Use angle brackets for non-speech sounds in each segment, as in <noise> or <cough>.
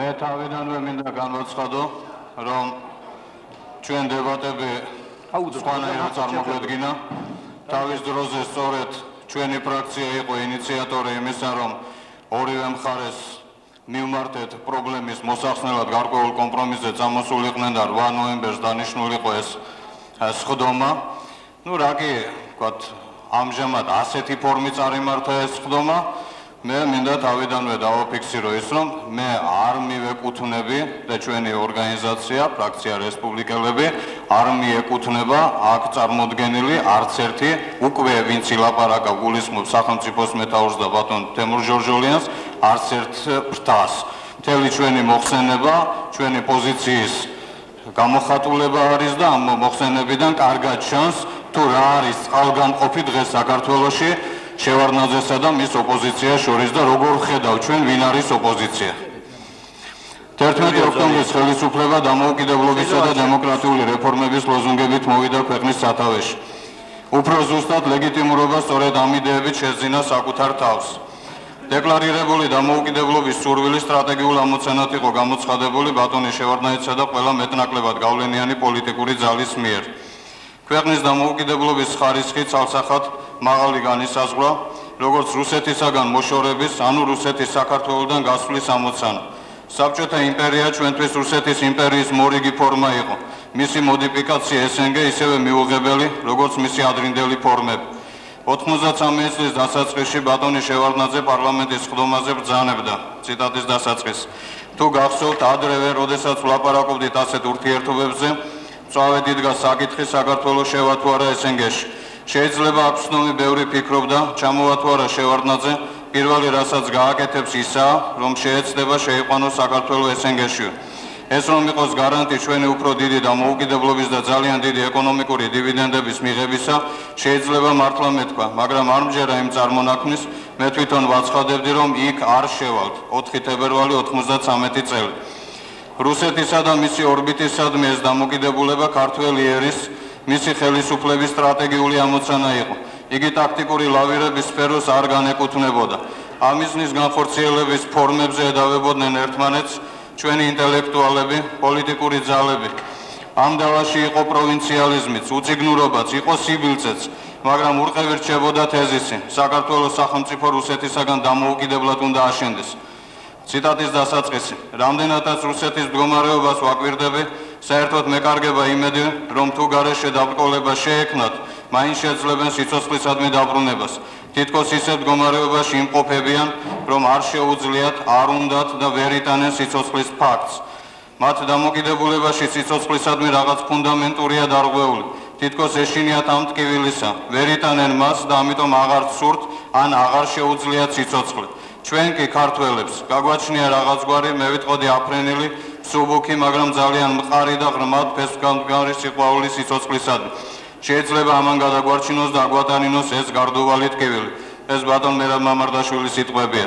მე თავიდანვე მინდა განვაცხადო, რომ ჩვენ დებატები სხვანაირად წარმოგვედგინა. თავის დროზე სწორედ ჩვენი ფრაქცია იყო ინიციატორი იმისა, რომ ორივე მხარეს მიმართეთ პრობლემის მოსახსნელად გარკვეულ კომპრომისზე წამოსულიყვნენ და 8 ნოემბერს დანიშნულიყო ეს სხდომა. ну, რა კი, ვთქვათ, ამჟამად ასეთი ფორმით წარიმართა ეს სხდომა. მე მინდა თავიდანვე დავაფიქსირო ის, რომ მე არ მივეკუთვნები და ჩვენი ორგანიზაცია, ფრაქცია რესპუბლიკელები არ მიეკუთვნება აქ წარმოდგენილი არც ერთი უკვე ვინც ილაპარაკა გულისხმობს სახელმწიფოს მეტაურს და ბატონ თემურ ჯორჯოლიანს, არც ერთ ფრთას. მთელი ჩვენი მოხსენება, ჩვენი პოზიციის გამოხატულება არის და ამ მოხსენებიდან კარგად ჩანს თუ რა არის წყალგამყოფი დღეს საქართველოში შევარნაძესა და მის ოპოზიციას შორის და როგორ ხედავ ჩვენ ვინ არის ოპოზიცია 11 ოქტომბრის ხელისუფლება დამოუკიდებლობისა და დემოკრატიული რეფორმების ლოზუნგებით მოვიდა ქვეყნის სათავეში. უფრო ზუსტად ლეგიტიმურობა სწორედ ამ იდეებით შეძინა საკუთარ თავს. დეკლარირებული დამოუკიდებლობის სურვილი სტრატეგიულ ამოცანად იყო გამოცხადებული ბატონი შევარდნაიცსა და ყველა მეტნაკლებად გავლენიანი პოლიტიკური ძალის მიერ. ქვეყნის დამოუკიდებლობის ხარისხი ცალსახად მაღალი განისაზღვრა, როგორც რუსეთისაგან მოშორების, ანუ რუსეთის საქართველოსთან გასვლის ამოცანა. საბჭოთა იმპერია ჩვენთვის რუსეთის იმპერიის მორიგი ფორმა იყო. მისი მოდიფიკაცია SNG ისევე მიუღებელი, როგორც მისი ადრინდელი ფორმები. 93 წლის დასაწყისში ბატონი შევარდნაძე პარლამენტის ხდომაზე ბრძანებდა. ციტატის დასაწყისი. თუ გახსოვთ ადრევე, როდესაც ვლაპარაკობდით ასეთ ურთიერთობებზე, წავე დიდგა საკითხი საქართველოს შევათვარა ესენგეში. შეიძლება აფსნომი ბევრი ფიქრობდა, ჩამოვათვარა შევარდნაძე, პირველი რასაც გააკეთებს ისაა, რომ შეეცდება შეიყვანოს საქართველოს ესენგეში. ეს რომ იყოს გარანტი ჩვენი უფრო დიდი დამოუკიდებლობის და ძალიან დიდი ეკონომიკური დივიდენდების მიღებისა, შეიძლება მართლა მეთქვა, მაგრამ არ მჯერა იმ წარმონაქმნის, მე თვითონ ვაცხადებდი, რომ იქ არ შევალთ 4 თებერვალი 93 წელი. რუსეთისა და მისი ორბიტისადმი ეს დამოკიდებულება ქართველი ერის მისი ხელისუფლების სტრატეგიული ამოცანა იყო. იგი ტაქტიკური ლავირების სფეროს არ განეკუთვნებოდა. ამისნის განხორციელების ფორმებზე ედავებოდნენ ერთმანეთს ჩვენი ინტელექტუალები, პოლიტიკური ძალები. ამ დალაში იყო პროვინციალიზმიც, უციგნურობაც, იყო სიბილწეც, მაგრამ ურყევი რჩებოდა თეზისი: საქართველოს სახელმწიფო რუსეთისაგან დამოუკიდებლად უნდა აშენდეს. ციტატის დასაწყისი: რამდენადაც რუსეთის მდგომარეობას ვაკვირდები, საერთოდ მეკარგება იმედი, რომ თუ გარეშე დაბრკოლება შეექმნათ, მაინც შეძლებენ სიცოცხლისადმი დაბრუნებას. თითქოს ისე მდგომარეობაში იმყოფებიან, რომ არ შეუძლიათ, არ უნდათ და ვერ იტანენ სიცოცხლის ფაქტს. მათ დამოკიდებულებაში სიცოცხლისადმი რაღაც ფუნდამენტურია დარღვეული. თითქოს ეშინიათ ამ ტკივილისა, ვერ იტანენ მას და ამიტომ აღარ ცურთ ან აღარ შეუძლიათ სიცოცხლე. ჩვენ კი ქართველებს გაგვაჩნია რაღაცგვარი მე ვიტყოდი აფრენილი სუბუქი მაგრამ ძალიან მყარი და ღრმად ფესვგანგარი სიყვარული სიცოცხლისადმი შეიძლება ამან გადაგვარჩინოს და აგვატანინოს ეს გარდოვალი ტკივილი ეს ბატონ მერაბ მამარდაშვილის სიტყვებია.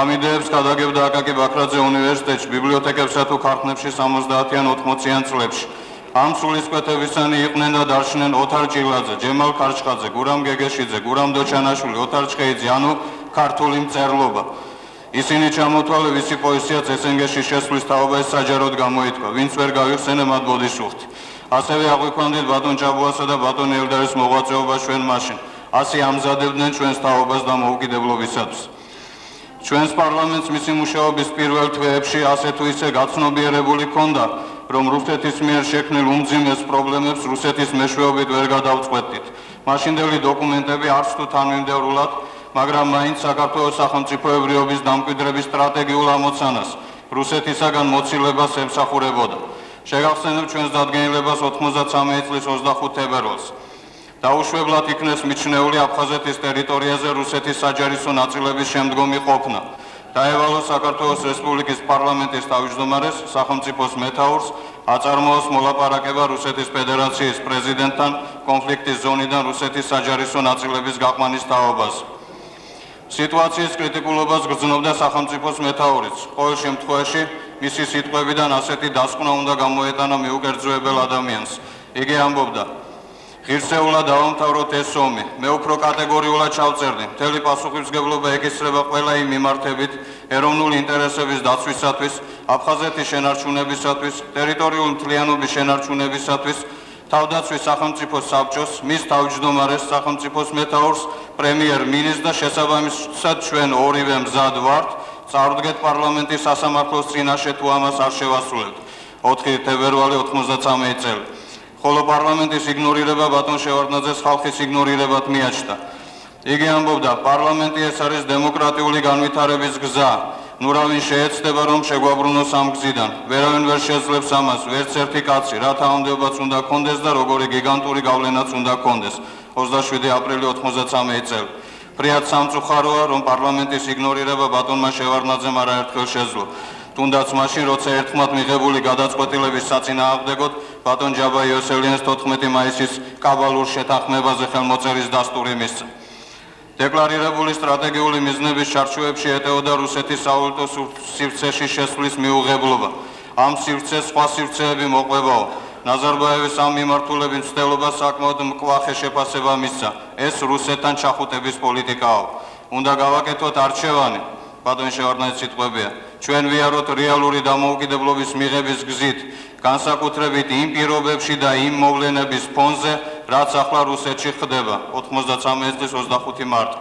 ამ იდეებს გადაგებდა აკაკი ბაქრაძე უნივერსიტეტში ბიბლიოთეკებსა თუ ქარხნებში 70-იან 80-იან წლებში. ამ სულისკვეთებისანი იყვნენ და დარჩნენ ოთარ ჭილაძე, ჯემალ ქარჩხაძე, გურამ გეგეშიძე, გურამ დოჩანაშვილი, ოთარ ჩხეიძე, ანუ ქართული მწერლობა. ისინი ჩამოთვალე ვისი პოეზია წესენგეში შესვლის თაობა საჯაროდ გამოითქვა, ვინც ვერ გავიხსენე მათ ბოდიშუხტი. ასევე აღვიქვამდით ბატონ ჭაბუასა და ბატონ ელდარის მოღვაწეობა ჩვენ მაშინ. ასე ამზადებდნენ ჩვენს თაობას და მოუკიდებლობისათვის. ჩვენს პარლამენტს მისი მუშაობის პირველ თვეებში ასე თუ ისე გაცნობიერებული ქონდა, რომ რუსეთის მიერ შექმნილ უმძიმეს პრობლემებს რუსეთის მეშვეობით ვერ გადავწყვეტით. მაშინდელი დოკუმენტები არც თუ თანმიმდევრულად მაგრამ მაინც საქართველოს სახელმწიფოებრიობის დამკვიდრების სტრატეგიულ ამოცანას რუსეთისაგან მოცილებას ემსახურებოდა. შეგახსენებ ჩვენს დადგენილებას 93 წლის 25 თებერვალს. დაუშვებლად იქნეს მიჩნეული აფხაზეთის ტერიტორიაზე რუსეთის საჯარისო ნაწილების შემდგომი ყოფნა. დაევალა საქართველოს რესპუბლიკის პარლამენტის თავმჯდომარეს სახელმწიფოს მეთაურს აწარმოოს მოლაპარაკება რუსეთის ფედერაციის პრეზიდენტთან კონფლიქტის ზონიდან რუსეთის საჯარისო ნაწილების გაყვანის თაობაზე. სიტუაციის კრიტიკულობას გრძნობდა სახელმწიფოს მეთაურიც. ყოველ შემთხვევაში მისი სიტყვებიდან ასეთი დასკვნა უნდა გამოეტანა მიუკერძოებელ ადამიანს. იგი ამბობდა: ღირსეულად დავამთავროთ ეს ომი. მე უფრო კატეგორიულად ჩავწერდი. მთელი პასუხისგებლობა ეკისრება ყველა იმ მიმართებით, ეროვნული ინტერესების დაცვისათვის, აფხაზეთის შენარჩუნებისათვის, ტერიტორიული მთლიანობის შენარჩუნებისათვის, თავდაცვის სახელმწიფო საბჭოს, მის თავმჯდომარეს სახელმწიფოს მეთაურს, პრემიერ-მინისტრს და შესაბამისად ჩვენ ორივე მზად ვართ, წარდგეთ პარლამენტის სასამართლოს წინაშე თუ ამას არ შევასრულებთ. 4 თებერვალი 93 წელი. ხოლო პარლამენტის იგნორირება ბატონ შევარდნაძეს ხალხის იგნორირებად მიაჩნდა. იგი ამბობდა, პარლამენტი ეს არის დემოკრატიული განვითარების გზა. ნუ რავინ შეეცდება რომ შეგვაბრუნოს ამ გზიდან. ვერავინ ვერ შეძლებს ამას, ვერც ერთი კაცი, რა თანამდებობაც უნდა კონდეს და როგორი გიგანტური გავლენაც უნდა კონდეს. 27 აპრილი 93 წელი. ფრიად სამწუხაროა რომ პარლამენტის იგნორირება ბატონმა შევარდნაძემ არაერთხელ შეძლო. თუნდაც მაშინ როცა ერთხმად მიღებული გადაწყვეტილების საწინააღმდეგოდ ბატონ ჯაბა იოსელიანს 14 მაისის კაბალურ შეთანხმებაზე ხელმოწერის დასტური მისცა. დეკლარირებული სტრატეგიული მიზნების ჩარჩოებში ეტეოდა რუსეთის საულტო სივრცეში შესვლის მიუღებლობა. ამ სივრცეს სხვა სივრცეები მოყვებაო. ნაზარბაევის ამ მიმართულების ცდელობა საკმაოდ მკვახე შეფასება მისცა. ეს რუსეთთან ჩახუტების პოლიტიკაო. უნდა გავაკეთოთ არჩევანი. ბატონ შევარდნაძის სიტყვებია. ჩვენ ვიაროთ რეალური დამოუკიდებლობის მიღების გზით, განსაკუთრებით იმ პირობებში და იმ მოვლენების ფონზე, რაც ახლა რუსეთში ხდება 93 წლის 25 მარტი.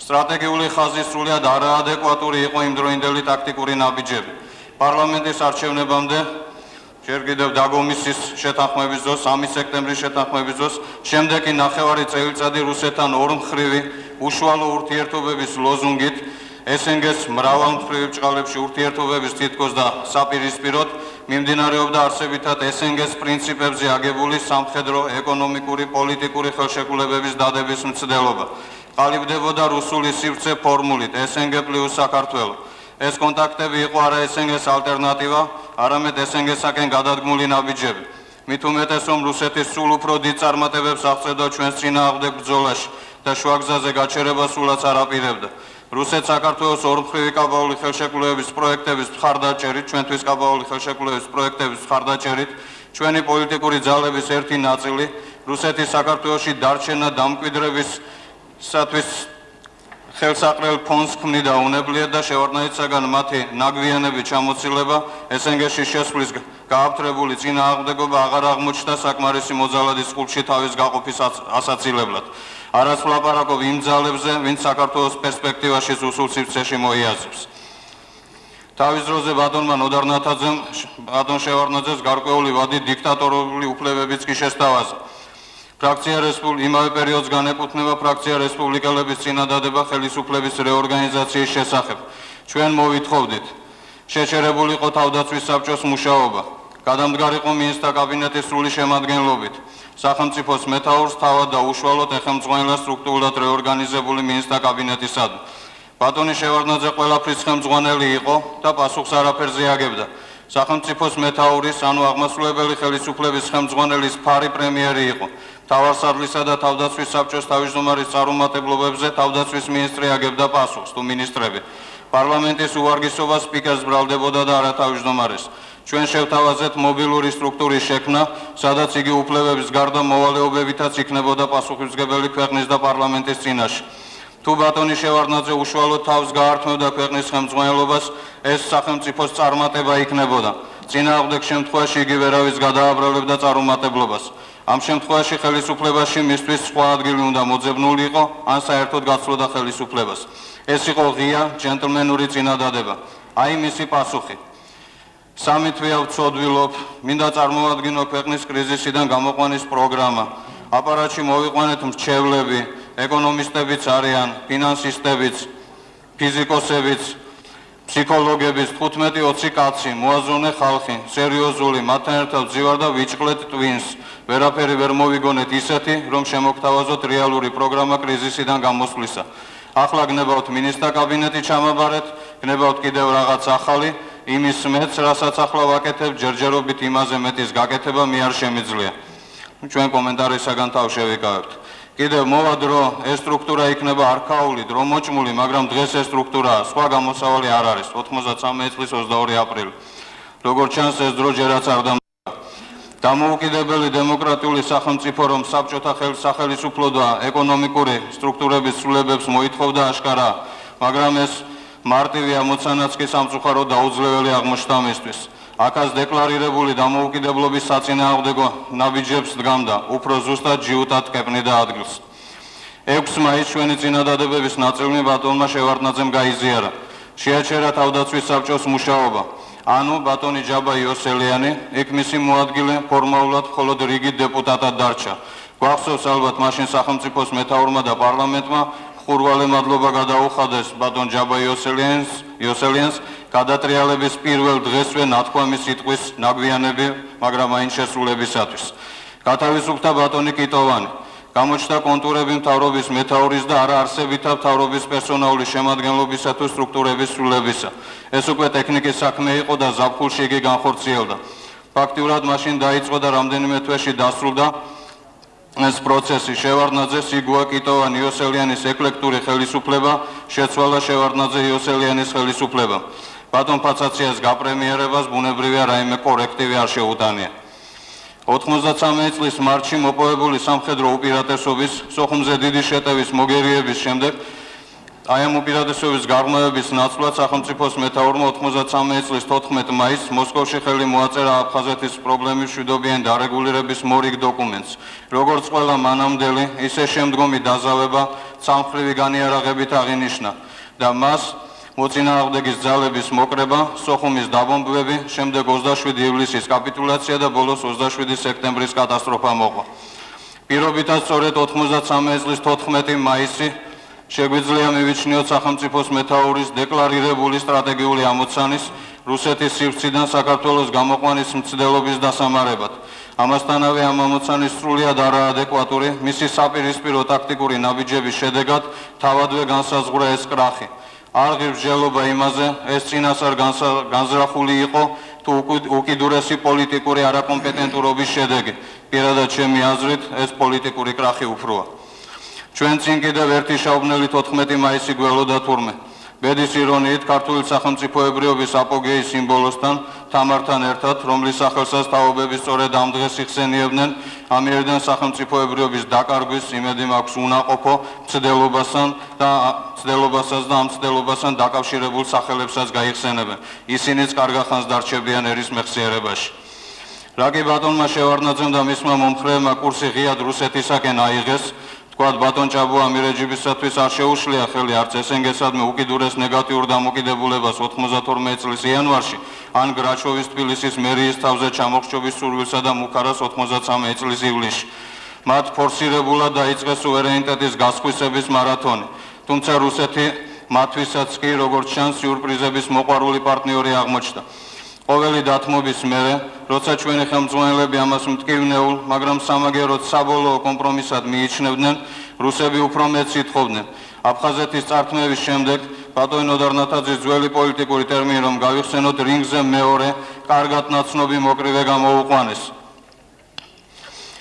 სტრატეგიული ხაზი სრულიად არაადეკვატური იყო იმ დროინდელი ტაქტიკური ნაბიჯები. პარლამენტის არჩევნებამდე ჯერ კიდევ დაგომისის შეთანხმების დროს 3 სექტემბრის შეთანხმების დროს შემდეგი ნახევარი წელიწადი რუსეთთან ორმხრივი უშუალო ურთიერთობების ლოზუნგით SNG-ს მრავალმხრივ ჭყალებში ურთიერთობების თითქოს და საპირისპიროდ მიმდინარეობდა არსებითად SNG-ს პრინციპებზე აგებული სამხედრო, ეკონომიკური, პოლიტიკური ხელშეკრულებების დადების მცდელობა. ყალიბდებოდა რუსული სივრცე ფორმულით SNG + საქართველო. ეს კონტაქტები იყო არა SNG-ს ალტერნატივა, არამედ SNG-საკენ გადადგმული ნაბიჯები. მით უმეტეს რომ რუსეთის სულ უფრო დიდ წარმატებებს აღწევდა ჩვენს წინააღმდეგ ბრძოლაში და შუაგზაზე გაჩერება სულაც არ აპირებდა. რუსეთ საქართველოს ორმხრივი კაბაული ხელშეკრულების პროექტების მხარდაჭერით, ჩვენთვის კაბაული ხელშეკრულების პროექტების მხარდაჭერით, ჩვენი პოლიტიკური ძალების ერთი ნაწილი რუსეთის საქართველოსში დარჩენა დამკვიდრებისათვის ხელსაყრელ ფონდს ქმნიდა უნებლიე და შევარდნაიცაგან მათი ნაგვიანები ჩამოცილება SNG-ში შესვლის გააფთრებული წინააღმდეგობა აღარ აღმოჩნდა საკმარისი მოძალადის ყურში თავის გაყოფის ასაცილებლად. არას ვლაპარაკობ იმ ძალებზე, ვინც საქართველოს პერსპექტივაში სუსულ სივრცეში მოიაზრებს. თავის დროზე ბატონმა ნოდარნათაძემ ბატონ შევარნაძეს გარკვეული ვადი დიქტატორული უფლებებიც კი შესთავაზა. ფრაქცია რესპუბლიკა იმავე პერიოდს განეკუთვნება ფრაქცია რესპუბლიკელების წინადადება ხელისუფლების რეორგანიზაციის შესახებ. ჩვენ მოვითხოვდით შეჩერებულიყო თავდაცვის საბჭოს მუშაობა. გადამდგარიყო მინისტრთა კაბინეტის სრული შემადგენლობით. სახელმწიფოს მეთაურს თავად და უშუალოდ ეხელმძღვანელა სტრუქტურულად რეორგანიზებული მინისტრთა კაბინეტისადმი. ბატონი შევარდნაძე ყველაფრის ხელმძღვანელი იყო და პასუხს არაფერზე აგებდა. სახელმწიფოს მეთაურის, ანუ აღმასრულებელი ხელისუფლების ხელმძღვანელის ფარი პრემიერი იყო. თავარსარლისა და თავდაცვის საბჭოს თავმჯდომარის წარუმატებლობებზე თავდაცვის მინისტრი აგებდა პასუხს თუ მინისტრები. პარლამენტის უვარგისობა სპიკერს ბრალდებოდა და არა თავმჯდომარეს. ჩვენ შევთავაზეთ მობილური სტრუქტურის შექმნა, სადაც იგი უფლებების გარდა მოვალეობებითაც იქნებოდა პასუხისმგებელი ქვეყნის და პარლამენტის წინაშე. თუ ბატონი შევარდნაძე უშუალოდ თავს გაართმევდა ქვეყნის ხელმძღვანელობას, ეს სახელმწიფოს წარმატება იქნებოდა. წინააღმდეგ შემთხვევაში იგი ვერავის გადააბრალებდა წარუმატებლობას. ამ შემთხვევაში ხელისუფლებაში მისთვის სხვა ადგილი უნდა მოძებნულიყო, ან საერთოდ გაცვლოდა ხელისუფლებას. ეს იყო ღია ჯენტლმენური წინადადება. აი მისი პასუხი. სამი თვეა ვწოდვილობ, მინდა წარმოვადგინო ქვეყნის კრიზისიდან გამოყვანის პროგრამა. აპარატში მოვიყვანეთ მრჩევლები, ეკონომისტებიც არიან, ფინანსისტებიც, ფიზიკოსებიც, ფსიქოლოგებიც, 15-20 კაცი, მოაზროვნე ხალხი, სერიოზული, მათთან ერთად ძივარ და ვიჭყლეთ ტვინს. ვერაფერი ვერ მოვიგონეთ ისეთი, რომ შემოგთავაზოთ რეალური პროგრამა კრიზისიდან გამოსვლისა. ახლა გნებავთ მინისტრთა კაბინეტი ჩამაბარეთ, გნებავთ კიდევ რაღაც ახალი იმის მეც, რასაც ახლა ვაკეთებ, ჯერჯერობით იმაზე მეტის გაკეთება მე არ შემიძლია. ჩვენ კომენტარისაგან თავ კიდევ მოვადრო, ეს სტრუქტურა იქნება არქაული, დრომოჭმული, მაგრამ დღეს ეს სტრუქტურაა, სხვა გამოსავალი არ არის. 93 წლის 22 აპრილი. როგორც ჩანს, ეს დრო ჯერაც არ და დამოუკიდებელი დემოკრატიული სახელმწიფო რომ საბჭოთა ხელისუფლება და ეკონომიკური სტრუქტურების სრულებებს მოითხოვდა აშკარა, მაგრამ ეს მარტივი ამოცანაც კი სამწუხარო დაუძლეველი აღმოჩნდა მისთვის. აკას დეკლარირებული დამოუკიდებლობის საწინააღმდეგო ნაბიჯებს დგამდა, უფრო ზუსტად ჯიუტად კეპნიდა ადგილს. 6 მაისს ჩვენი წინადადებების ნაწილი ბატონმა შევარდნაძემ გაიზიარა. შეაჩერა თავდაცვის საბჭოს მუშაობა. ანუ ბატონი ჯაბა იოსელიანი, იქ მისი მოადგილე ფორმალურად მხოლოდ რიგი დეპუტატად დარჩა. გვახსოვს ალბათ მაშინ სახელმწიფოს მეთაურმა და პარლამენტმა ხურვალე მადლობა გადაუხადეს ბატონ ჯაბა იოსელიანს, იოსელიანს გადატრიალების პირველ დღესვე ნათქვამი სიტყვის ნაგვიანები, მაგრამ აინ შესრულებისათვის. გათავისუფლდა ბატონი კიტოვანი. გამოჩნდა კონტურები მთავრობის მეთაურის და არა არსებითა მთავრობის პერსონალური შემადგენლობისა თუ სტრუქტურების სრულებისა. ეს უკვე ტექნიკის საქმე იყო და ზაფხულში იგი განხორციელდა. ფაქტიურად მაშინ დაიწყო და რამდენიმე თვეში დასრულდა ეს პროცესი. შევარდნაძე, სიგუა კიტოვანი, იოსელიანის ეკლექტური ხელისუფლება შეცვალა შევარდნაძე იოსელიანის ხელისუფლება. ბატონ ფაცაციას გაპრემიერებას ბუნებრივია რაიმე კორექტივი არ შეუტანია. 93 წლის მარტში მოპოვებული სამხედრო უპირატესობის სოხუმზე დიდი შეტევის მოგერიების შემდეგ აი ამ უპირატესობის გარღვევების ნაცვლად სახელმწიფოს მეთაურმა 93 წლის 14 მაისს მოსკოვში ხელი მოაწერა აფხაზეთის პრობლემის შვიდობიან დარეგულირების მორიგ დოკუმენტს. როგორც ყველა მანამდელი, ისე შემდგომი დაზავება სამხრივი განიარაღებით აღინიშნა და მას მოწინააღმდეგის ძალების მოკრება, სოხუმის დაბომბვები, შემდეგ 27 ივლისის კაპიტულაცია და ბოლოს 27 სექტემბრის კატასტროფა მოყვა. პირობითად სწორედ 93 წლის 14 მაისი შეგვიძლია მივიჩნიოთ სახელმწიფოს მეთაურის დეკლარირებული სტრატეგიული ამოცანის რუსეთის სივრციდან საქართველოს გამოყვანის მცდელობის დასამარებად. ამასთანავე ამ ამოცანის სრულიად არაადეკვატური, მისი საპირისპირო ტაქტიკური ნაბიჯების შედეგად თავადვე განსაზღვრა ეს კრახი. არ ღირსჯელობა იმაზე ეს წინასწარ განზრახული იყო თუ უკიდურესი პოლიტიკური არაკომპეტენტურობის შედეგი. პირადად ჩემი აზრით ეს პოლიტიკური კრახი უფროა. ჩვენ წინ კიდევ ერთი შაუბნელი 14 მაისი გველოდა თურმე. ბედის ირონიით ქართული სახელმწიფოებრიობის აპოგეის სიმბოლოსთან თამართან ერთად რომლის სახელსაც თაობები სწორედ ამ დღეს იხსენიებდნენ ამიერიდან სახელმწიფოებრიობის დაკარგვის იმედი მაქვს უნაყოფო ცდელობასთან და ცდელობასაც და ამ ცდელობასთან დაკავშირებულ სახელებსაც გაიხსენებენ. ისინიც კარგახანს დარჩებიან ერის მეხსიერებაში. რაგი ბატონმა შევარდნაძემ და მისმა მომხრეებმა კურსი ღიად რუსეთისაკენ აიღეს თქვათ ბატონ ჭაბო ამირეჯიბისათვის არ შეუშლია ხელი არც ესენგესადმე უკიდურეს ნეგატიურ დამოკიდებულებას 92 წლის იანვარში. ან გრაჩოვის თბილისის მერიის თავზე ჩამოხრჩობის სურვილსა და მუქარას 93 წლის ივლისში. მათ ფორსირებულად დაიწყეს სუვერენიტეტის გასხვისების მარათონი. თუმცა რუსეთი მათვისაც კი როგორც ჩანს სიურპრიზების მოყვარული პარტნიორი აღმოჩნდა ყოველი დათმობის მერე, როცა ჩვენი ხელმძღვანელები ამას მტკივნეულ, მაგრამ სამაგეროდ საბოლოო კომპრომისად მიიჩნევდნენ, რუსები უფრო მეტ სიტყობდნენ. აფხაზეთის წარქმევის შემდეგ ბატონ ნოდარნათაძის ძველი პოლიტიკური ტერმინი რომ გავიხსენოთ რინგზე მეორე, კარგად ნაცნობი მოკრივე გამოუყვანეს.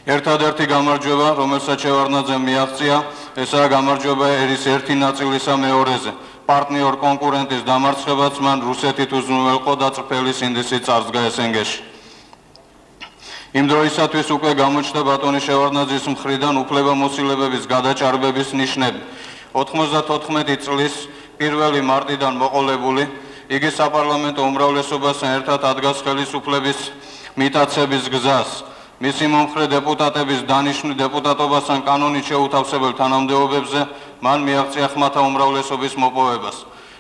ერთადერთი გამარჯვება, რომელსაც შევარნაძემ მიაღწია, ესაა გამარჯვება ერის ერთი ნაწილისა მეორეზე. პარტნიორ კონკურენტის დამარცხებაც მან რუსეთით უზრუნველყო და წრფელი სინდისი წარსდგა ესენგეში. იმ დროისათვის უკვე გამოჩნდა ბატონი შევარდნაძის მხრიდან უფლებამოსილებების გადაჭარბების ნიშნები. 94 წლის 1 მარტიდან მოყოლებული იგი საპარლამენტო უმრავლესობასთან ერთად ადგას ხელისუფლების მიტაცების გზას. მისი მომხრე დეპუტატების დანიშნული დეპუტატობასთან კანონით შეუთავსებელ თანამდებობებზე მან მიაღწია ხმათა უმრავლესობის მოპოვებას.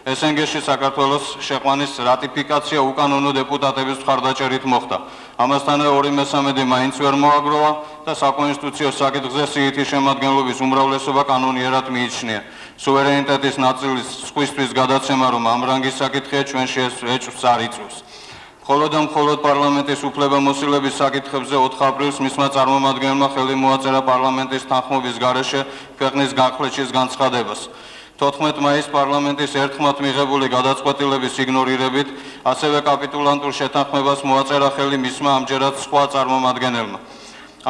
ესენგეში საქართველოს შეყვანის რატიფიკაცია უკანონო დეპუტატების მხარდაჭერით მოხდა. ამასთანავე 2/3 მაინც ვერ მოაგროვა და საკონსტიტუციო საკითხზე სიითი შემადგენლობის უმრავლესობა კანონიერად მიიჩნია. სუვერენიტეტის ნაწილის სხვისთვის გადაცემა რომ ამ რანგის საკითხია ჩვენში ეს ეჭვს არ იწვევს. მხოლოდ და მხოლოდ პარლამენტის უფლებამოსილების საკითხებზე 4 აპრილს მისმა წარმომადგენელმა ხელი მოაწერა პარლამენტის თანხმობის გარეშე ქვეყნის განხლეჩის განცხადებას. 14 მაისს პარლამენტის ერთხმად მიღებული გადაწყვეტილების იგნორირებით, ასევე კაპიტულანტურ შეთანხმებას მოაწერა ხელი მისმა ამჯერად სხვა წარმომადგენელმა.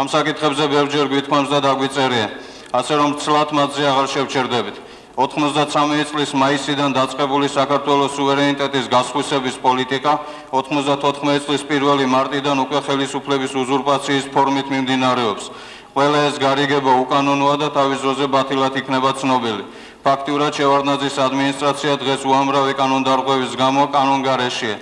ამ საკითხებზე ბევრჯერ გვითხოვს და დაგვიწერია, ასე რომ ცლად მათზე აღარ შევჩერდებით. 93 წლის მაისიდან დაწყებული საქართველოს სუვერენიტეტის გასხვისების პოლიტიკა 94 წლის 1 მარტიდან უკვე ხელისუფლების უზურპაციის ფორმით მიმდინარეობს. ყველა ეს გარიგება უკანონოა და თავის ძროზე ბათილად იქნება ცნობილი. ფაქტიურად შევარდნაძის ადმინისტრაცია დღეს უამრავი კანონდარღვევის გამო კანონგარეშეა.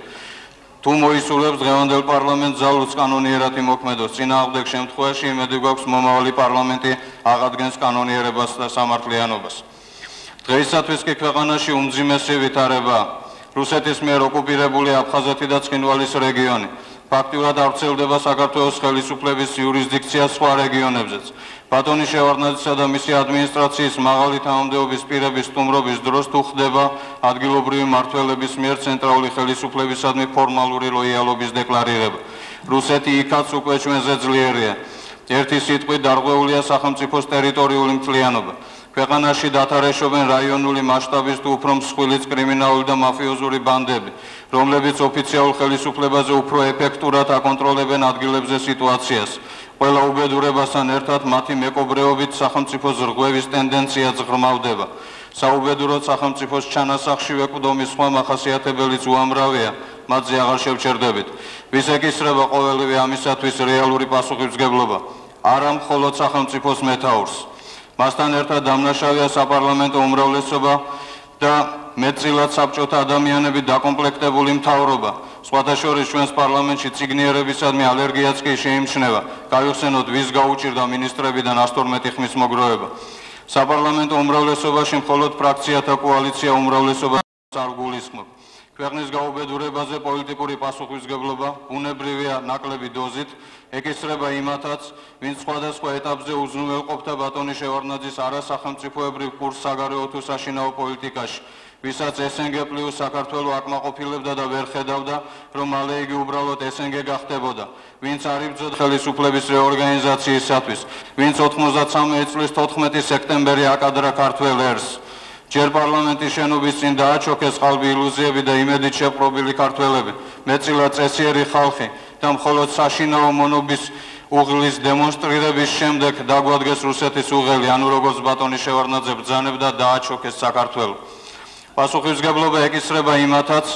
თუ მოისურვებს დღევანდელ პარლამენტ ზალუց კანონიერად იმოქმედოს, წინააღმდეგ შემთხვევაში იმედი გვაქვს მომავალი პარლამენტი აღადგენს კანონიერებას და სამართლიანობას. დღეისათვის კი ქვეყანაში უმძიმესი ვითარება რუსეთის მიერ ოკუპირებული აფხაზეთი და ცხინვალის რეგიონი. ფაქტიურად აღწევდება საქართველოს ხელისუფლების იურისდიქცია სხვა რეგიონებზეც. ბატონი შევარდნაძისა და მისი ადმინისტრაციის მაღალი თანამდებობის პირების სტუმრობის დროს თუ ხდება ადგილობრივი მართველების მიერ ცენტრალური ხელისუფლებისადმი ფორმალური ლოიალობის დეკლარირება. რუსეთი იქაც უკვე ჩვენზე ძლიერია. ერთი სიტყვით დარღვეულია სახელმწიფოს ტერიტორიული მთლიანობა. ქვეყანაში დათარეშობენ რაიონული მასშტაბის თუ უფრო მსხვილიც კრიმინალური და მაფიოზური ბანდები, რომლებიც ოფიციალურ ხელისუფლებაზე უფრო ეფექტურად აკონტროლებენ ადგილებზე სიტუაციას. ყველა უბედურებასთან ერთად მათი მეკობრეობით სახელმწიფო ზრღვევის ტენდენცია ზღრმავდება. საუბედუროდ სახელმწიფოს ჩანასახში ვეკვდომის სხვა მახასიათებელიც უამრავია, მათზე აღარ შევჩერდებით. ვის ეკისრება ყოველივე ამისათვის რეალური პასუხისმგებლობა? არა მხოლოდ სახელმწიფოს მეთაურს. მასთან ერთად დამნაშავეა საპარლამენტო უმრავლესობა და მეწილად საბჭოთა ადამიანები დაკომპლექტებული მთავრობა. სხვათა შორის ჩვენს პარლამენტში ციგნიერებისადმი ალერგიაც კი შეიმჩნევა. გაიხსენოთ ვის გაუჭირდა ministrებიდან 112 ხმის მოგროვება. საპარლამენტო უმრავლესობაში მხოლოდ ფრაქციათა კოალიცია უმრავლესობას არ გულისხმობს. ქვეყნის გაუბედურებაზე პოლიტიკური პასუხისგებლობა უნებრივია ნაკლები დოზით ეკისრება იმათაც ვინც სხვადასხვა ეტაპზე უზრუნველყოფდა ბატონი შევარდნაძის არასახელმწიფოებრივ კურსს საგარეო თუ საშინაო პოლიტიკაში. ვისაც SNG+ საქართველოს აკმაყოფილებდა და ვერ ხედავდა რომ მალე იგი უბრალოდ SNG გახდებოდა ვინც არ იბრძოდა ხელისუფლების რეორგანიზაციისათვის ვინც 93 წლის 14 სექტემბერი აკადრა ქართველ ერს ჯერ პარლამენტის შენობის წინ დააჩოქეს ყალბი ილუზიები და იმედით შეპყრობილი ქართველები. მეწილა წესიერი ხალხი და მხოლოდ საშინაო მონობის უღლის დემონსტრირების შემდეგ დაგვადგეს რუსეთის უღელი, ანუ როგორც ბატონი შევარნაძე ბრძანებდა დააჩოქეს საქართველოს. პასუხისგებლობა ეკისრება იმათაც,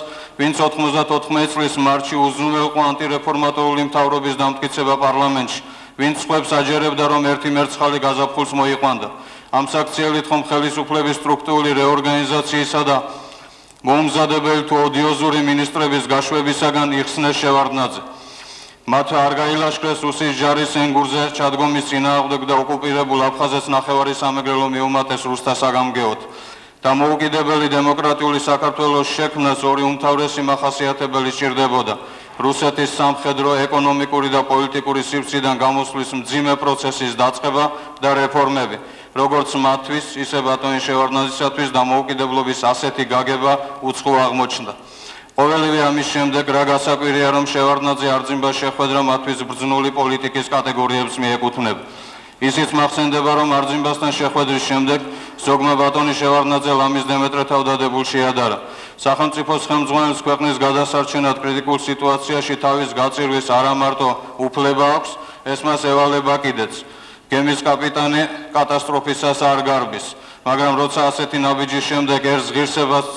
ვინც 94 წლის მარტში უზრუნველყო ანტირეფორმატორული მთავრობის დამტკიცება პარლამენტში, ვინც ხუებს აჯერებდა რომ ერთი მერცხალი გაზაფხულს მოიყვანდა. ამ საქციელით ხომ ხელისუფლების სტრუქტურული რეორგანიზაციისა და მომზადებელი თუ ოდიოზური ministrების გაშვებისაგან იხსნეს შევარდნაძე. მათ არ გაილაშქრეს რუსის ჯარის ენგურზე ჩადგომის წინააღმდეგ და ოკუპირებულ აფხაზეთს ნახევარი სამეგრელო მიუმატეს რუსთა საგამგეოდ. და მოუკიდებელი დემოკრატიული საქართველოს შექმნას ორი უმთავრესი მახასიათებელი სჭირდებოდა: რუსეთის სამხედრო, ეკონომიკური და პოლიტიკური სივრციდან გამოსვლის მძიმე პროცესის დაწყება და რეფორმები. როგორც მათთვის, ისე ბატონის შევარდნაძისათვის და მოუკიდებლობის ასეთი გაგება უცხო აღმოჩნდა. ყოველივე ამის შემდეგ რა გასაკვირია, რომ შევარდნაძე არძიმბა შეხვედრა მათთვის ბრძნული პოლიტიკის კატეგორიებს მიეკუთვნება. ისიც მახსენდება, რომ არძიმბასთან შეხვედრის შემდეგ ზოგმა ბატონი შევარდნაძე ლამის დემეტრე თავდადებულ შეადარა. სახელმწიფოს ხელმძღვანელს ქვეყნის გადასარჩენად კრიტიკულ სიტუაციაში თავის გაწირვის არა მარტო უფლება აქვს, ეს მას ევალება კიდეც. გემის კაპიტანი კატასტროფისას არ გარბის, მაგრამ როცა ასეთი ნაბიჯის შემდეგ ერს ღირსებას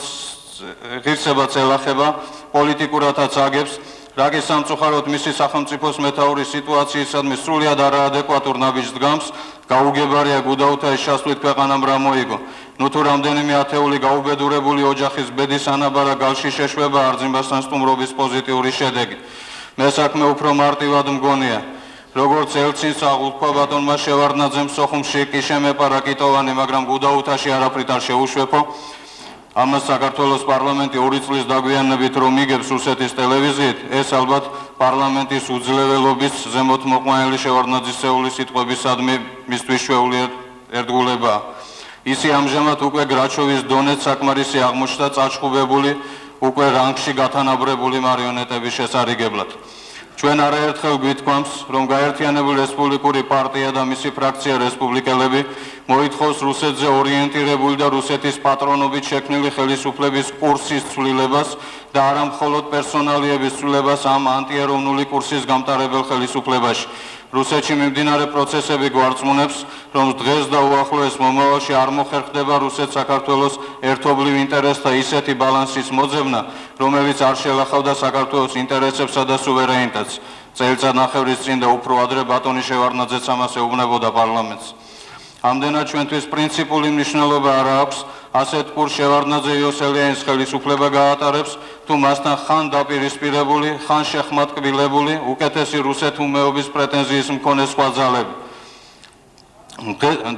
ღირსებას ელახება, პოლიტიკურათაც აგებს, რაგის სამწუხაროდ მისი სახელმწიფოს მეთაურის სიტუაციისადმი სრულიად არაადეკვატურ ნაბიჯს დგამს, გაუგებარია გუდაუთაის შასვლით ქვეყანამ რა მოიგო. ნუ თუ რამდენიმე ათეული გაუბედურებული ოჯახის ბედის ანაბარა გალში შეშვება არძიმბასთან სტუმრობის პოზიტიური შედეგი. მე საქმე უფრო მარტივად მგონია. როგორც ელცინს აღუთქვა ბატონმა შევარდნაძემ სოხუმში კი შემეპარაკიტოვანი, მაგრამ გუდაუთაში არაფრით არ შეუშვებო. ამას საქართველოს პარლამენტი ორი წლის დაგვიანებით რომ იგებს რუსეთის ტელევიზიით, ეს ალბათ პარლამენტის უძლეველობის ზემოთ მოყვანილი შევარდნაძისეული სიტყვებისადმი მისთვის შეეული ერთგულება. ისი ამჟამად უკვე გრაჩოვის დონეთ საკმარისი აღმოჩნდა წაჩხუბებული უკვე რანგში გათანაბრებული მარიონეტების შესარიგებლად. ჩვენ არაერთხელ გვითქვამს, რომ გაერთიანებული რესპუბლიკური პარტია და მისი ფრაქცია რესპუბლიკელები მოითხოვს რუსეთზე ორიენტირებული და რუსეთის პატრონობით შექმნილი ხელისუფლების კურსის ცვლილებას და არა მხოლოდ პერსონალიების ცვლილებას ამ ანტიეროვნული კურსის გამტარებელ ხელისუფლებაში. რუსეთში მიმდინარე პროცესები გვარწმუნებს, რომ დღეს და უახლოეს მომავალში არ მოხერხდება რუსეთ-საქართველოს ერთობლივ ინტერესთა ისეთი ბალანსის მოძებნა, რომელიც არ შელახავდა საქართველოს ინტერესებსა და სუვერენიტეტს. წელიწად ნახევრის წინ და უფრო ადრე ბატონი შევარნაძეც ამას ეუბნებოდა პარლამენტს. ამდენად ჩვენთვის პრინციპული მნიშვნელობა არ აქვს ასეთ კურ შევარნაძე იოსელიანის ხელისუფლება გაატარებს თუ მასთან ხან დაპირისპირებული ხან შეხმატკბილებული უკეთესი რუსეთ უმეობის პრეტენზიის მქონე სხვა ძალები.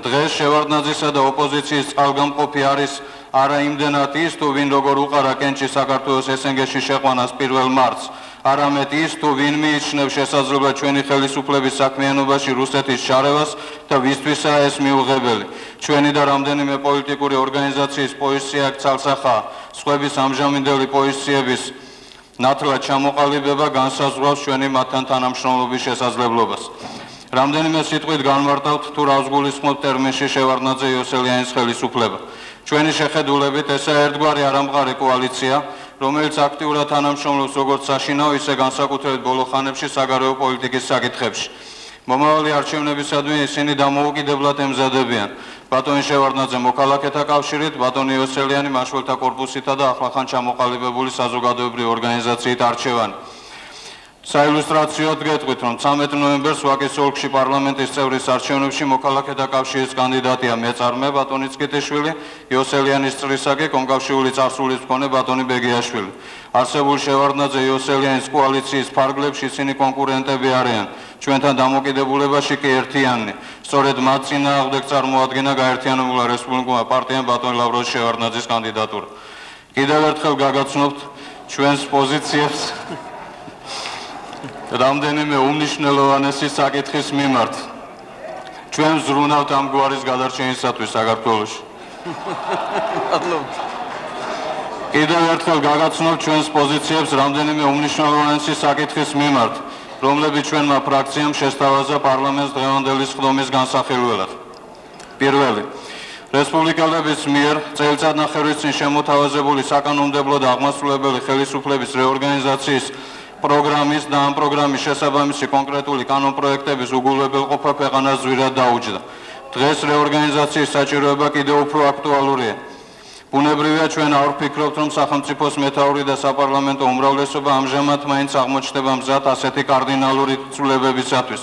დღეს შევარდნაძისა და ოპოზიციის წყალგამყოფი არის არა იმდენად ის თუ ვინ როგორ უყარა კენჭი საქართველოს ესენგეში შეყვანას 1 მარტს არამედ ის თუ ვინ მიიჩნევს შესაძლებლობა ჩვენი ხელისუფლების საქმიანობაში რუსეთის შარევას და ვისთვისაა ეს მიუღებელი. ჩვენი და რამდენიმე პოლიტიკური ორგანიზაციის პოზიცია ცალსახა სხვების ამჟამინდელი პოზიციების ნათლად ჩამოყალიბება განსაზღვრავს ჩვენი მათთან თანამშრომლობის შესაძლებლობას. რამდენიმე სიტყვით განმარტავთ თუ რას გულისხმობ ტერმინში შევარდნაძე იოსელიანის ხელისუფლება. ჩვენი შეხედულებით ესა ერთგვარი არამყარი კოალიცია, რომელიც აქტიურად თანამშრომლობს როგორც საშინაო, ისე განსაკუთრებით ბოლო ხანებში საგარეო პოლიტიკის საკითხებში. მომავალი არჩევნებისადმი ისინი დამოუკიდებლად ემზადებიან. ბატონი შევარდნაძე მოქალაქეთა კავშირით, ბატონი იოსელიანი მაშველთა კორპუსითა და ახლახან ჩამოყალიბებული საზოგადოებრივი ორგანიზაციით არჩევანი. საილუსტრაციოდ გეტყვით, რომ 13 ნოემბერს ვაკის ოლქში პარლამენტის წევრის არჩევნებში მოქალაქეთა კავშირის კანდიდატია მეწარმე ბატონი ცკიტიშვილი, იოსელიანის წრისაკი კონკავშირული წარსულის მქონე ბატონი ბეგიაშვილი. არსებული შევარდნაძე იოსელიანის კოალიციის ფარგლებში ისინი კონკურენტები არიან. ჩვენთან დამოკიდებულებაში კი ერთიანი. სწორედ მათ წინააღმდეგ წარმოადგენა გაერთიანებულ რესპუბლიკურმა პარტიამ ბატონი ლავროვის შევარდნაძის კანდიდატურა. კიდევ ერთხელ გაგაცნობთ ჩვენს პოზიციებს რამდენიმე უნიშნელოვანესი საკითხის მიმართ. ჩვენ ზრუნავთ ამ გვარის გადარჩენისათვის საქართველოში. <laughs> კიდევ ერთხელ გაგაცნობ ჩვენს პოზიციებს რამდენიმე უნიშნელოვანესი საკითხის მიმართ, რომლებიც ჩვენმა ფრაქციამ შესთავაზა პარლამენტის დღევანდელი სხდომის განსახილველად. პირველი რესპუბლიკელების მიერ წელიწადნახევრის წინ შემოთავაზებული საკანონმდებლო და აღმასრულებელი ხელისუფლების რეორგანიზაციის პროგრამის და ამ პროგრამის შესაბამისი კონკრეტული კანონპროექტების უგულებელყოფა ქვეყანას ზვირად დაუჯდა. დღეს რეორგანიზაციის საჭიროება კიდევ უფრო აქტუალურია. ბუნებრივია ჩვენ არ ვფიქრობთ, რომ სახელმწიფოს მეთაური და საპარლამენტო უმრავლესობა ამჟამად მაინც აღმოჩნდება მზად ასეთი კარდინალური ცვლილებებისათვის.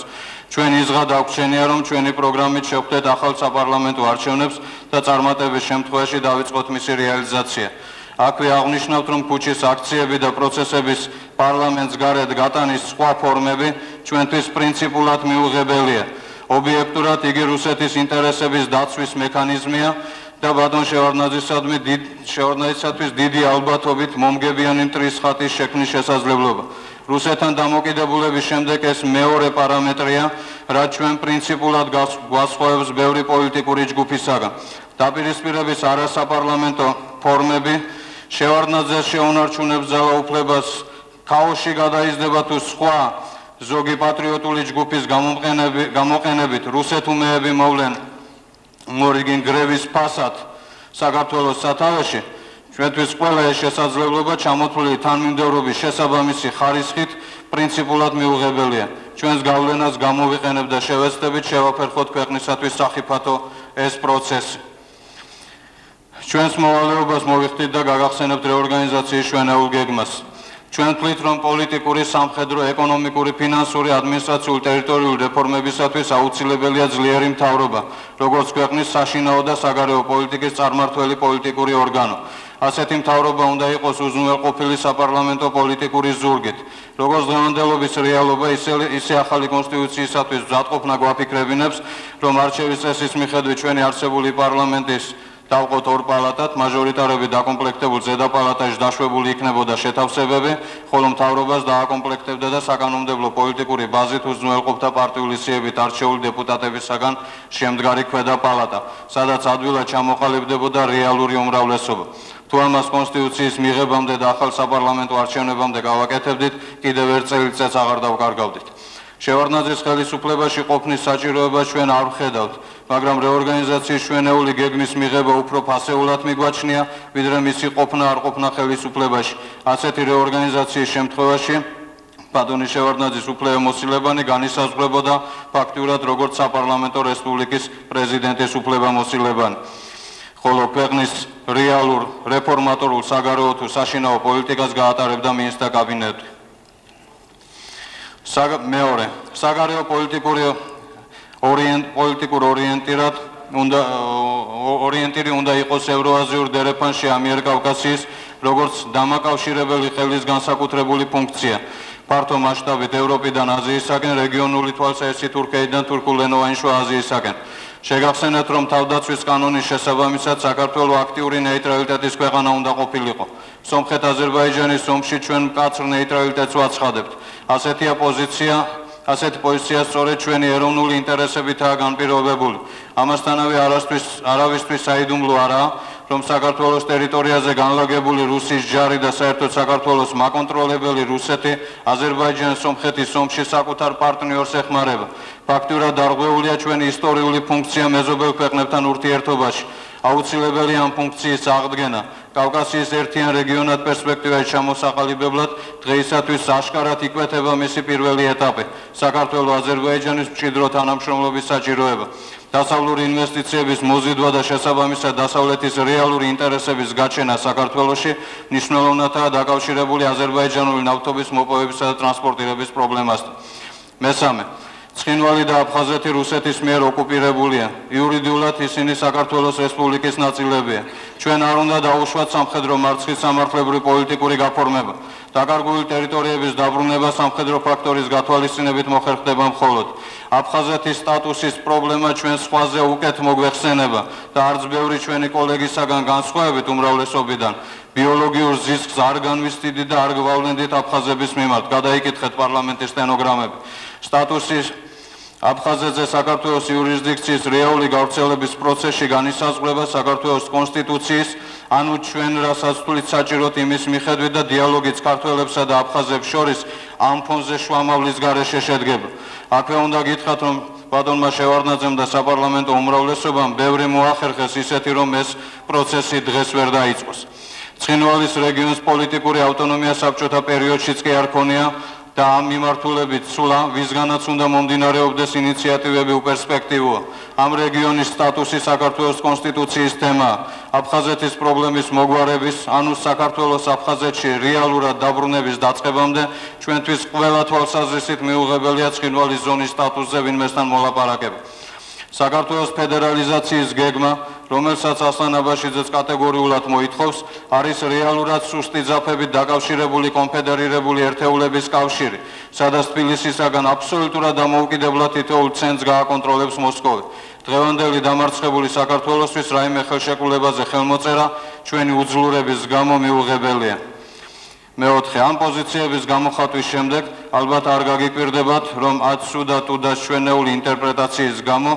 ჩვენ იზღად აღჩენია, რომ ჩვენი პროგრამით შევხვდეთ ახალ საპარლამენტო არჩევნებს და წარმატების შემთხვევაში დავიწყოთ მისი რეალიზაცია. აქვე აღნიშნავთ, რომ ქუჩის აქციები და პროცესების პარლამენტს გარეთ გატანის სხვა ფორმები ჩვენთვის პრინციპულად მიუღებელია. ობიექტურად იგი რუსეთის ინტერესების დაცვის მექანიზმია და ბატონ შევარნაძისადმი დიდ შევარნაძისათვის დიდი ალბათობით მომგებიანი მტრის ხატის შექმნის შესაძლებლობა. რუსეთთან დამოკიდებულების შემდეგ ეს მეორე პარამეტრია, რაც ჩვენ პრინციპულად გვასხვავებს ბევრი პოლიტიკური ჯგუფისაგან. დაპირისპირების არასაპარლამენტო ფორმები შევარდნაძეს შეუნარჩუნებს ძალაუფლებას. ქაოსში გადაიზრდება თუ სხვა ზოგი პატრიოტული ჯგუფის გამოყენები გამოყენებით რუსეთუმეები მოვლენ. მორიგინ გრევის ფასად საქართველოს სათავეში ჩვენთვის ყველა ეს შესაძლებლობა ჩამოთვლილი თანმიმდევრობის შესაბამისი ხარისხით პრინციპულად მიუღებელია. ჩვენს გავლენას გამოვიყენებ და შევეცდებით შევაფერხოთ ქვეყნისათვის საფათო ეს პროცესი ჩვენს მოვალეობას მოვიხდით და გაგახსენებთ რეორგანიზაციის ჩვენეულ გეგმას. ჩვენ თვლით, რომ პოლიტიკური, სამხედრო, ეკონომიკური, ფინანსური, ადმინისტრაციული, ტერიტორიული რეფორმებისათვის აუცილებელია ძლიერი მთავრობა, როგორც ქვეყნის საშინაო და საგარეო პოლიტიკის წარმართველი პოლიტიკური ორგანო. ასეთი მთავრობა უნდა იყოს უზრუნველყოფილი საპარლამენტო პოლიტიკური ზურგით. როგორც დღევანდელობის რეალობა, ისე ისე ახალი კონსტიტუციისათვის მზადყოფნა გვაფიქრებინებს, რომ არჩევის წესის მიხედვით ჩვენი არსებული პარლამენტის დავყოთ ორ პალატად, მაჟორიტარები დაკომპლექტებულ ზედა პალატაში დაშვებული იქნებოდა შეთავსებები, ხოლო მთავრობას დააკომპლექტებდა და საკანონმდებლო პოლიტიკური ბაზით უზრუნველყოფდა პარტიული სიებით არჩეული დეპუტატებისაგან შემდგარი ქვედა პალატა, სადაც ადვილად ჩამოყალიბდებოდა რეალური უმრავლესობა. თუ ამას კონსტიტუციის მიღებამდე და ახალ საპარლამენტო არჩევნებამდე გავაკეთებდით, კიდევ ერთ წელიწადს აღარ დავკარგავდით. შევარნაძის ხელისუფლებაში ყოფნის საჭიროება ჩვენ არ ვხედავთ, მაგრამ რეორგანიზაციის ჩვენეული გეგმის მიღება უფრო ფასეულად მიგვაჩნია, ვიდრე მისი ყოფნა არ ყოფნა ხელისუფლებაში. ასეთი რეორგანიზაციის შემთხვევაში ბატონი შევარდნაძის უფლებამოსილებანი განისაზღვრებოდა ფაქტიურად როგორც საპარლამენტო რესპუბლიკის პრეზიდენტის უფლებამოსილებანი. ხოლო ქვეყნის რეალურ რეფორმატორულ საგარეო თუ საშინაო პოლიტიკას გაატარებდა მინისტრთა კაბინეტი. მეორე, საგარეო პოლიტიკური ორიენტ პოლიტიკურ ორიენტირად უნდა ორიენტირი უნდა იყოს ევროაზიურ დერეფანში ამიერკავკასიის როგორც დამაკავშირებელი ხელის განსაკუთრებული ფუნქცია. ფართო მასშტაბით ევროპიდან აზიისაკენ რეგიონული თვალსაჩინო თურქეთიდან თურქულენოვანი შუა აზიისაკენ. შეგახსენეთ, რომ თავდაცვის კანონის შესაბამისად საქართველოს აქტიური ნეიტრალიტეტის ქვეყანა უნდა ყოფილიყო. სომხეთ-აზერბაიჯანის ომში ჩვენ მკაცრ ნეიტრალიტეტს ვაცხადებთ. ასეთია პოზიცია ასეთი პოზიცია სწორედ ჩვენი ეროვნული ინტერესებითაა განპირობებული. ამასთანავე არასთვის არავისთვის საიდუმლო არაა, რომ საქართველოს ტერიტორიაზე განლაგებული რუსის ჯარი და საერთოდ საქართველოს მაკონტროლებელი რუსეთი აზერბაიჯანის სომხეთის ომში საკუთარ პარტნიორს ეხმარება. ფაქტურად დარღვეულია ჩვენი ისტორიული ფუნქცია მეზობელ ქვეყნებთან ურთიერთობაში. აუცილებელი ამ ფუნქციის აღდგენა კავკასიის ერთიან რეგიონად პერსპექტივაში ჩამოსაყალიბებლად დღეისათვის აშკარად იკვეთება მისი პირველი ეტაპი საქართველოს აზერბაიჯანის მჭიდრო თანამშრომლობის საჭიროება დასავლური ინვესტიციების მოზიდვა და შესაბამისად დასავლეთის რეალური ინტერესების გაჩენა საქართველოში მნიშვნელოვნადაა დაკავშირებული აზერბაიჯანული ნავთობის მოპოვებისა და ტრანსპორტირების პრობლემასთან მესამე ცხინვალი და აფხაზეთი რუსეთის მიერ ოკუპირებულია. იურიდიულად ისინი საქართველოს რესპუბლიკის ნაწილებია. ჩვენ არ უნდა დაუშვათ სამხედრო მარცხის სამართლებრივი პოლიტიკური გაფორმება. დაკარგული ტერიტორიების დაბრუნება სამხედრო ფაქტორის გათვალისწინებით მოხერხდება მხოლოდ. აფხაზეთის სტატუსის პრობლემა ჩვენ სხვაზე უკეთ მოგვეხსენება და არც ბევრი ჩვენი კოლეგისაგან განსხვავებით უმრავლესობიდან ბიოლოგიურ ზისკს არ განვისტიდით და არ გვავლენდით აფხაზების მიმართ. გადაიკითხეთ პარლამენტის სტენოგრამები. სტატუსის აფხაზეთზე საქართველოს იურისდიქციის რეალური გავრცელების პროცესში განისაზღვრება საქართველოს კონსტიტუციის ანუ ჩვენ რასაც თulit საჭიროთ იმის მიხედვით და დიალოგიც ქართველებსა და აფხაზებს შორის ამ ფონზე შუამავლის გარეშე შედგება. აქვე უნდა გითხრათ რომ ბატონმა შევარდნაძემ და საპარლამენტო უმრავლესობამ ბევრი მოახერხეს ისეთი რომ ეს პროცესი დღეს ვერ დაიწყოს. ცხინვალის რეგიონის პოლიტიკური ავტონომია საბჭოთა პერიოდშიც კი არ ქონია და ამ მიმართულებით სულა ვისგანაც უნდა მომდინარეობდეს ინიციატივები უპერსპექტივოა ამ რეგიონის სტატუსი საქართველოს კონსტიტუციის თემა. აფხაზეთის პრობლემის მოგვარების ანუ საქართველოს აფხაზეთში რეალურად დაბრუნების დაწყებამდე ჩვენთვის ყველა თვალსაზრისით მიუღებელია ცხინვალის ზონის სტატუსზე ვინმესთან მოლაპარაკება საქართველოს ფედერალიზაციის გეგმა, რომელსაც ასლან აბაშიძეც კატეგორიულად მოითხოვს, არის რეალურად სუსტი ძაფებით დაკავშირებული კონფედერირებული ერთეულების კავშირი, სადაც თბილისისაგან აბსოლუტურად დამოუკიდებლად თითოეულ ცენტრს გააკონტროლებს მოსკოვი. დღევანდელი დამარცხებული საქართველოსთვის რაიმე ხელშეკრულებაზე ხელმოწერა ჩვენი უძლურების გამო მიუღებელია. მეოთხე ამ პოზიციების გამოხატვის შემდეგ ალბათ არ გაგიკვირდებათ რომ აცუდა ტუდას ჩვენეული ინტერპრეტაციის გამო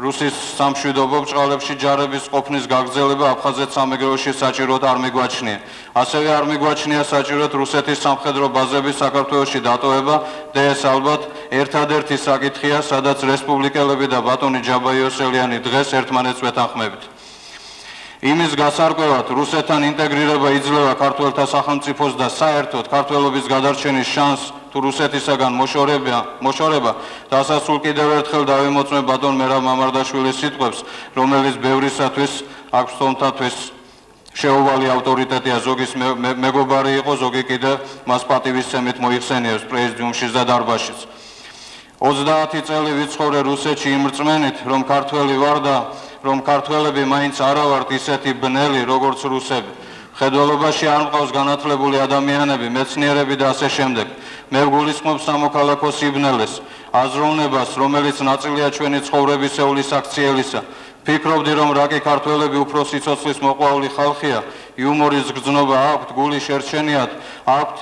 რუსის სამშვიდობო ბჭყალებში ჯარების ყოფნის გაგრძელება აფხაზეთ სამეგრელოში საჭიროდ არ მიგვაჩნია. ასევე არ მიგვაჩნია საჭიროდ რუსეთის სამხედრო ბაზების საქართველოში დატოვება და ეს ალბათ ერთადერთი საკითხია, სადაც რესპუბლიკელები და ბატონი ჯაბაიოსელიანი დღეს ერთმანეთს ვეთანხმებით. იმის გასარკვევად რუსეთთან ინტეგრირება იძლევა ქართველთა სახელმწიფოს და საერთოდ ქართველობის გადარჩენის შანსს თუ რუსეთისაგან მოშორება მოშორება დასასულ კიდევ ერთხელ დავემოწმე ბატონ მერაბ მამარდაშვილის სიტყვებს რომელიც ბევრისათვის აქვს თომთათვის შეუვალი ავტორიტეტია. ზოგის მეგობარი იყო ზოგი კიდე მას პატივისცემით მოიხსენიებს პრეზიდიუმში და დარბაზშიც 30 წელი ვიცხოვრე რუსეთში იმ რწმენით რომ ქართველი ვარ და რომ ქართველები მაინც არა ვართ ისეთი ბნელი როგორც რუსები მხედველობაში არ მყავს განათლებული ადამიანები, მეცნიერები და ასე შემდეგ. მე ვგულისხმობ სამოქალაქო სიბნელეს, აზროვნებას, რომელიც ნაწილია ჩვენი ცხოვრებისეული საქციელისა. ფიქრობდი, რომ რაკი ქართველები უფრო სიცოცხლის მოყვაული ხალხია, იუმორის გრძნობა აქვთ, გული შერჩენიათ, აქვთ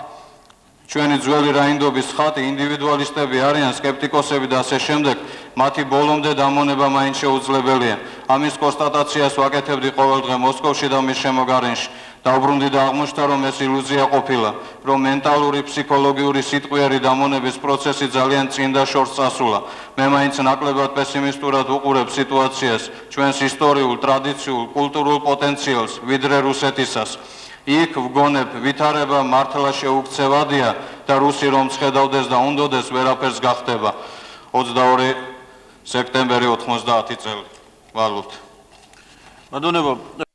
ჩვენი ძველი რაინდობის ხატი ინდივიდუალისტები არიან, скептикოსები და ასე შემდეგ, მათი ბოლომდე დამონება მაინც შეუძლებელია. ამის კონსტატაციას ვაკეთებდი ყოველდღე მოსკოვში და მის შემოგარენში. დაუბრუნდი და აღმოჩნდა რომ ეს ილუზია ყოფილა რომ მენტალური ფსიქოლოგიური სიტყვიერი დამონების პროცესი ძალიან წინ და შორს წასულა. მე მაინც ნაკლებად პესიმისტურად უყურებ სიტუაციას ჩვენს ისტორიულ ტრადიციულ კულტურულ პოტენციალს ვიდრე რუსეთისას. იქ ვგონებ ვითარება მართლა შეუქცევადია და რუსი რომ ცხედავდეს და უნდოდეს ვერაფერს გახდება. 22 სექტემბერი 90 წელი. ვალუთ მადონებო